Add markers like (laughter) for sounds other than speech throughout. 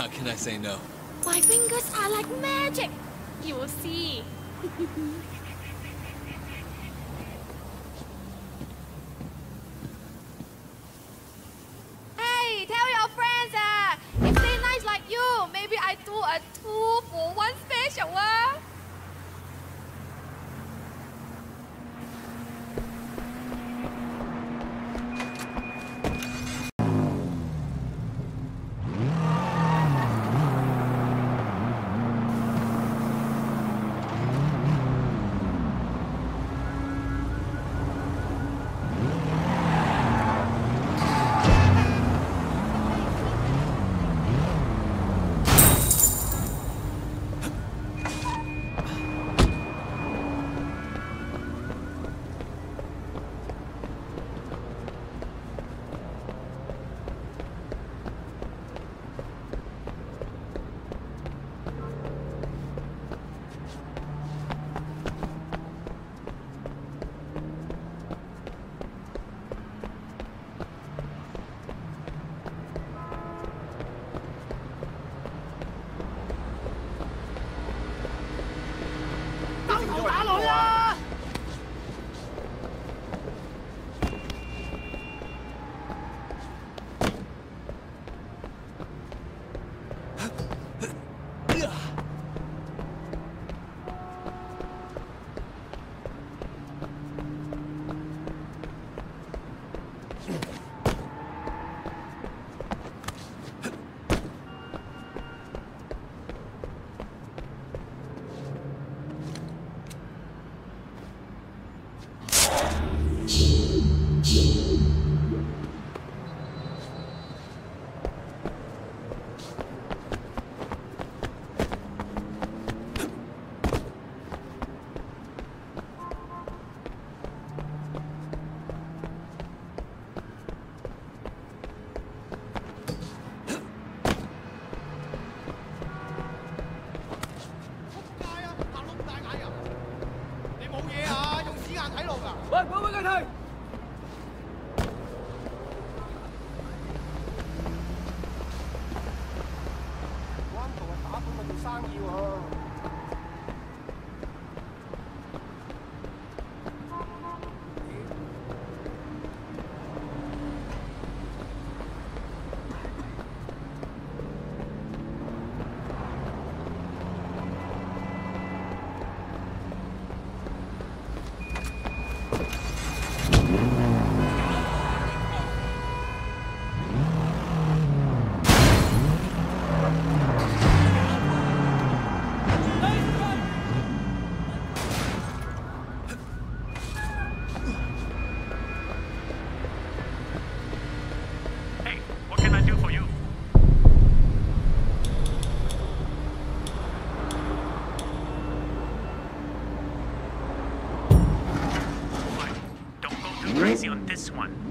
How can I say no? My fingers are like magic. You will see. (laughs) hey, tell your friends ah, if they nice like you, maybe I do a two for one special ah.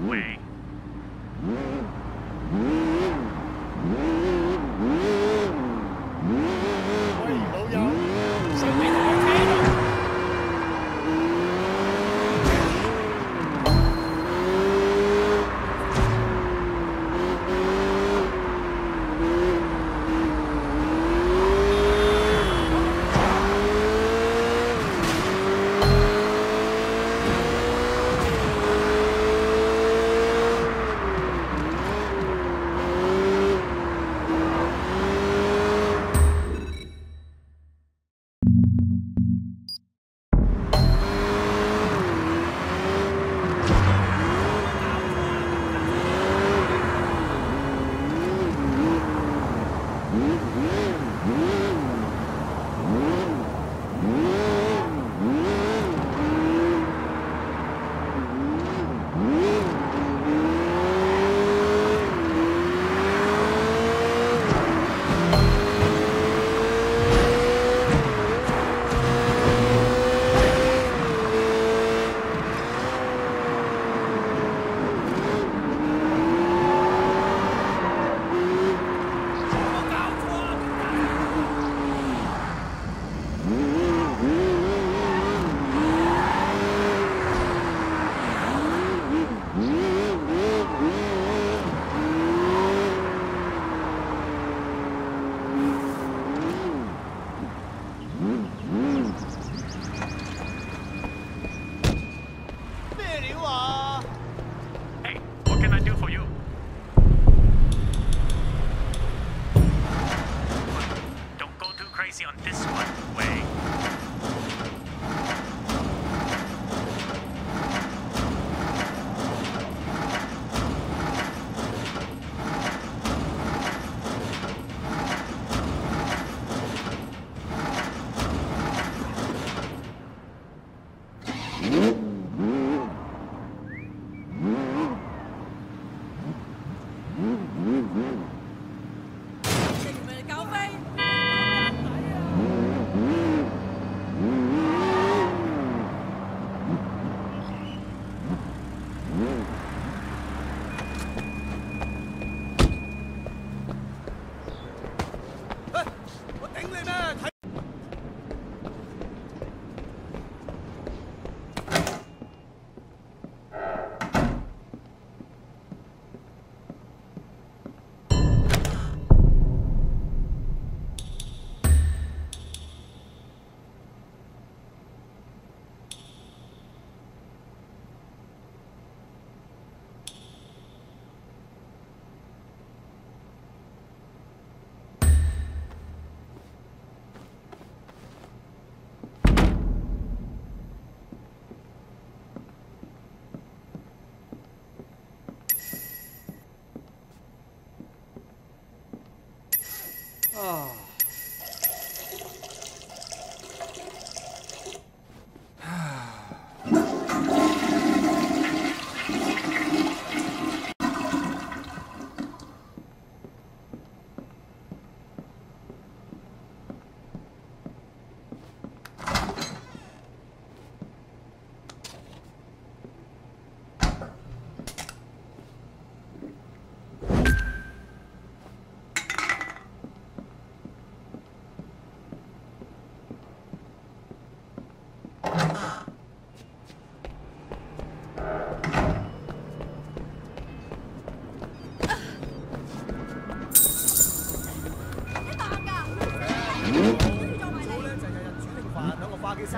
This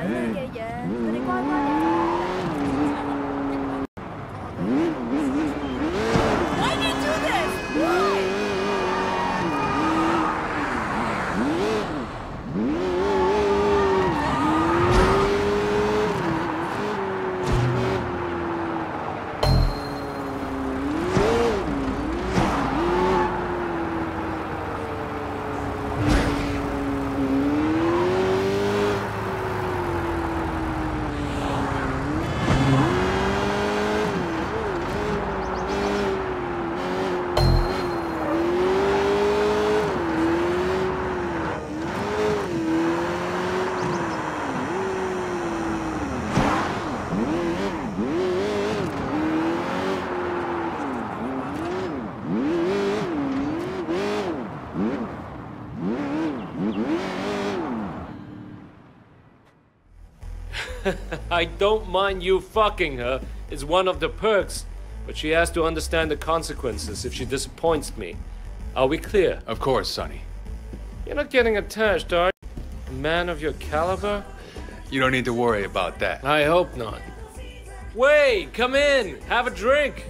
睇你，(laughs) I don't mind you fucking her. It's one of the perks. But she has to understand the consequences if she disappoints me. Are we clear? Of course, Sonny. You're not getting attached, are you? A man of your caliber? You don't need to worry about that. I hope not. Wait, come in. Have a drink.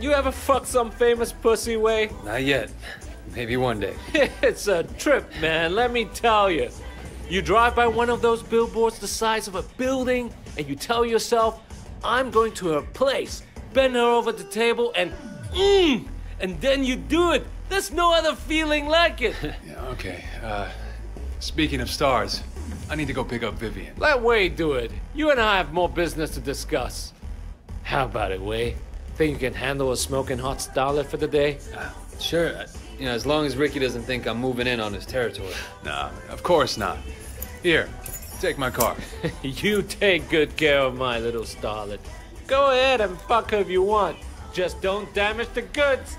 You ever fucked some famous pussy, Wei? Not yet. Maybe one day. (laughs) it's a trip, man, let me tell you. You drive by one of those billboards the size of a building, and you tell yourself, I'm going to her place, bend her over the table, and mmm, and then you do it. There's no other feeling like it. (laughs) Yeah, okay. Uh, speaking of stars, I need to go pick up Vivian. Let Wade do it. You and I have more business to discuss. How about it, Wade? Think you can handle a smoking hot starlet for the day? Sure. uh, You know, as long as Ricky doesn't think I'm moving in on his territory. Nah, of course not. Here, take my car. (laughs) you take good care of my little starlet. Go ahead and fuck her if you want. Just don't damage the goods.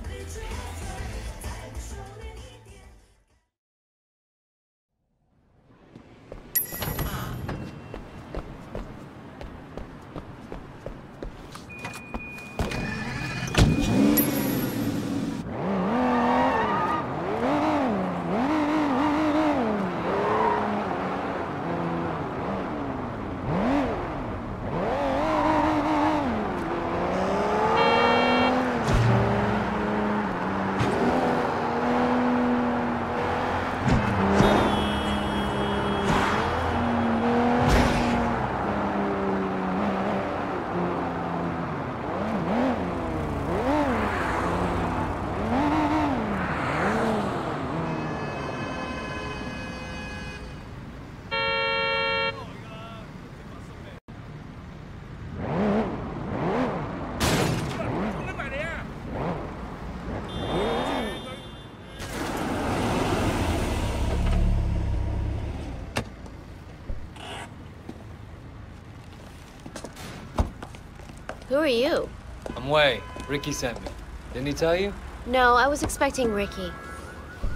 Are you? I'm Wei. Ricky sent me. Didn't he tell you? No, I was expecting Ricky.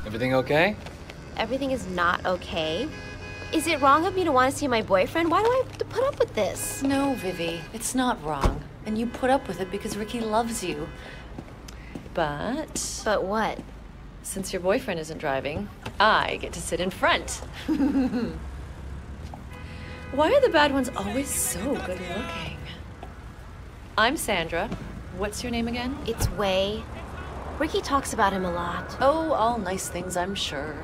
Everything okay? Everything is not okay. Is it wrong of me to want to see my boyfriend? Why do I have to put up with this? No, Vivi, it's not wrong. And you put up with it because Ricky loves you. But But what? since your boyfriend isn't driving, I get to sit in front. (laughs) Why are the bad ones always so good looking? I'm Sandra. What's your name again? It's Wei. Ricky talks about him a lot. Oh, all nice things, I'm sure.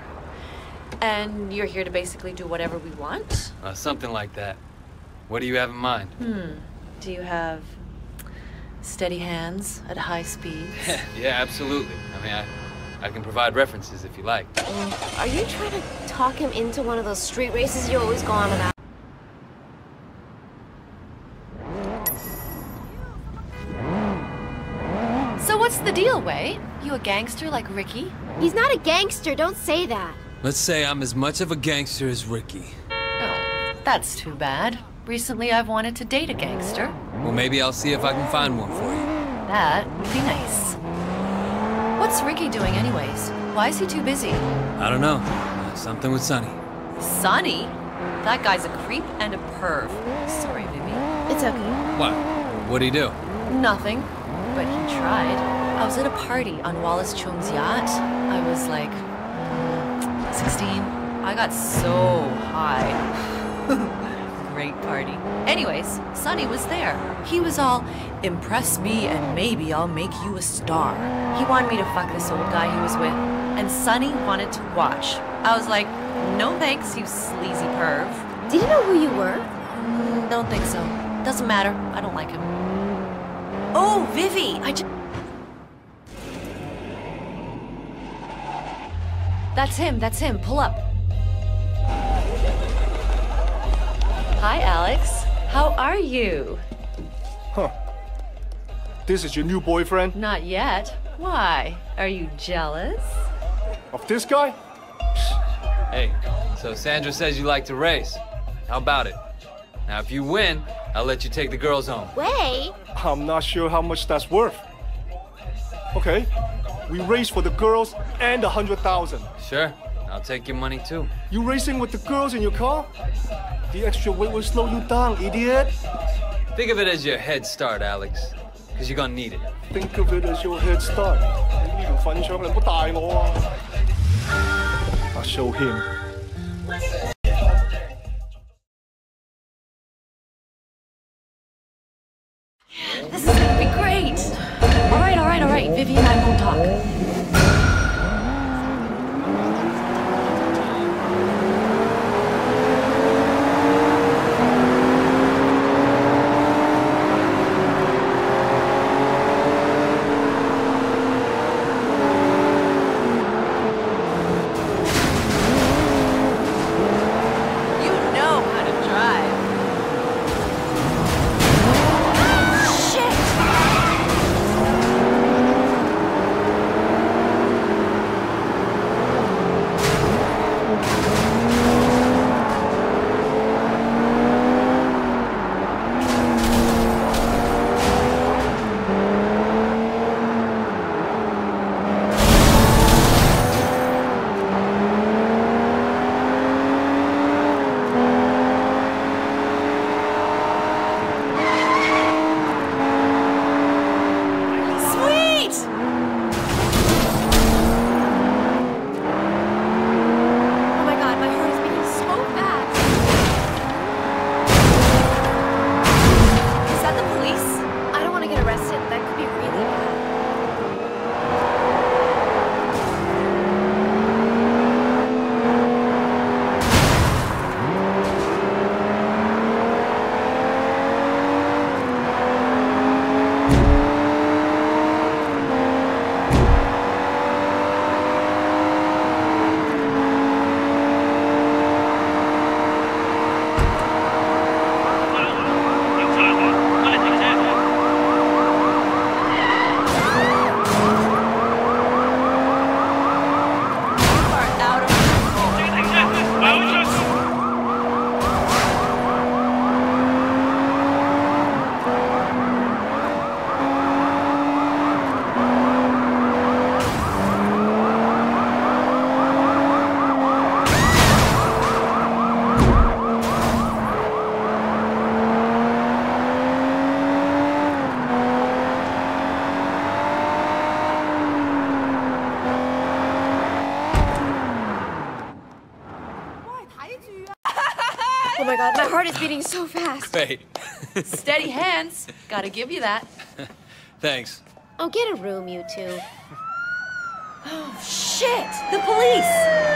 And you're here to basically do whatever we want? Uh, something like that. What do you have in mind? Hmm. Do you have steady hands at high speeds? (laughs) yeah, absolutely. I mean, I, I can provide references if you like. Are you trying to talk him into one of those street races you always go on about? Wei? You a gangster like Ricky? He's not a gangster, don't say that. Let's say I'm as much of a gangster as Ricky. Oh, that's too bad. Recently I've wanted to date a gangster. Well, maybe I'll see if I can find one for you. That would be nice. What's Ricky doing anyways? Why is he too busy? I don't know. Uh, something with Sonny. Sonny? That guy's a creep and a perv. Sorry, Vivi. It's okay. What? What'd he do? Nothing. But he tried. I was at a party on Wallace Chung's yacht. I was like mm, 16. I got so high. (laughs) Great party. Anyways, Sonny was there. He was all, impress me and maybe I'll make you a star. He wanted me to fuck this old guy he was with. And Sonny wanted to watch. I was like, no thanks, you sleazy perv. Did he know who you were? Mm, don't think so. Doesn't matter. I don't like him. Oh, Vivi! I just. That's him, that's him. Pull up. Hi, Alex. How are you? Huh. This is your new boyfriend? Not yet. Why? Are you jealous? Of this guy? Hey, so Sandra says you like to race. How about it? Now, if you win, I'll let you take the girls home. Wei? I'm not sure how much that's worth. Okay, we race for the girls and a hundred thousand. Sure, I'll take your money too. You racing with the girls in your car? The extra weight will slow you down, idiot. Think of it as your head start, Alex. Because you're gonna need it. Think of it as your head start. 呢条粉肠你唔好大我啊！I'll show him. Alright, alright. Vivi and I Steady hands. Gotta give you that. (laughs) Thanks. Oh, get a room, you two. Oh, Shit! The police!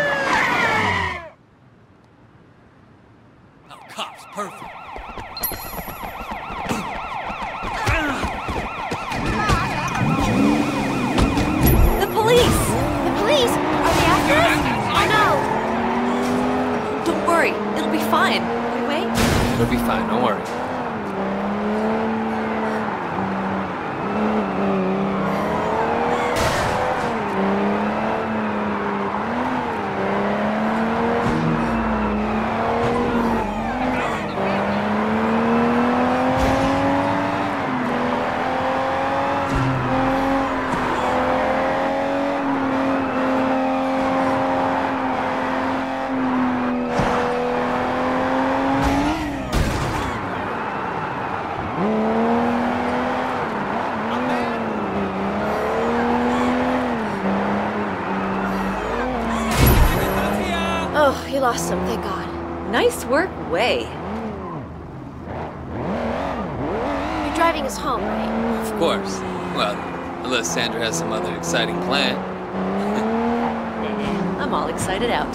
Lost him, thank god. Nice work, Wei. You're driving us home, right? Of course. Well, unless Sandra has some other exciting plan. (laughs) I'm all excited out.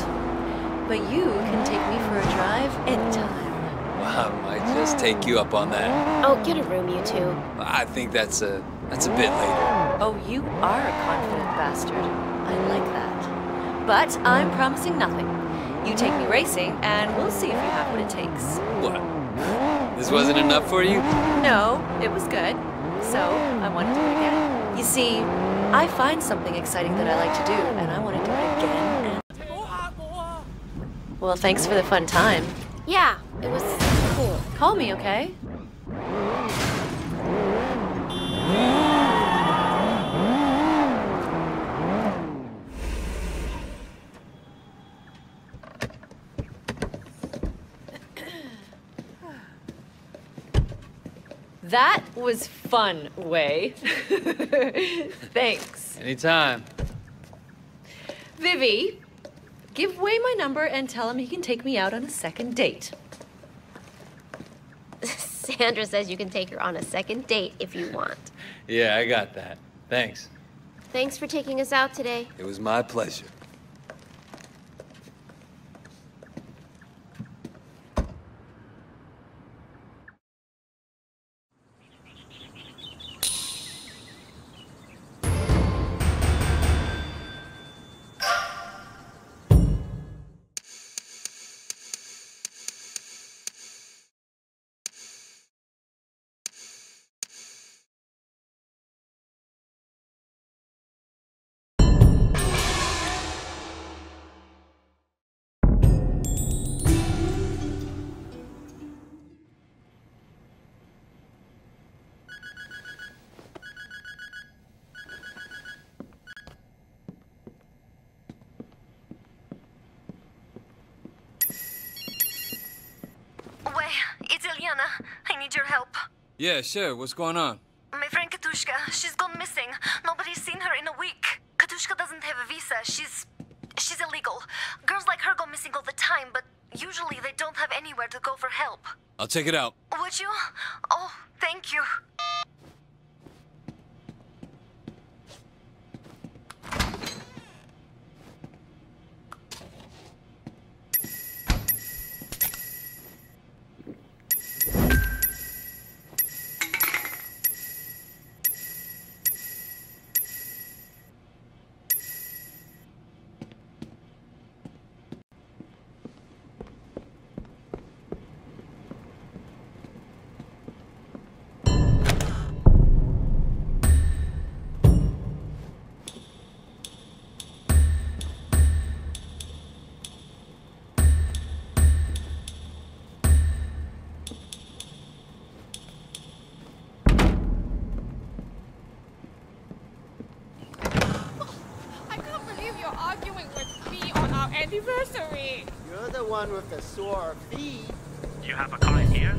But you can take me for a drive anytime. Well, I might just take you up on that. Oh, get a room, you two. I think that's a that's a bit later. Oh, you are a confident bastard. I like that. But I'm promising nothing. You take me racing, and we'll see if you have what it takes. What? This wasn't enough for you? No, it was good. So I want to do it again. You see, I find something exciting that I like to do, and I want to do it again. Well, thanks for the fun time. Yeah, it was cool. Call me, okay? That was fun, Wei. (laughs) Thanks. Anytime. Vivi, give Wei my number and tell him he can take me out on a second date. (laughs) Sandra says you can take her on a second date if you want. Yeah, I got that. Thanks. Thanks for taking us out today. It was my pleasure. Eliana. I need your help. Yeah, sure. What's going on? My friend Katushka, she's gone missing. Nobody's seen her in a week. Katushka doesn't have a visa. She's. she's illegal. Girls like her go missing all the time, but usually they don't have anywhere to go for help. I'll check it out. Would you? Oh, thank you. Anniversary. You're the one with the sore feet. You have a car here?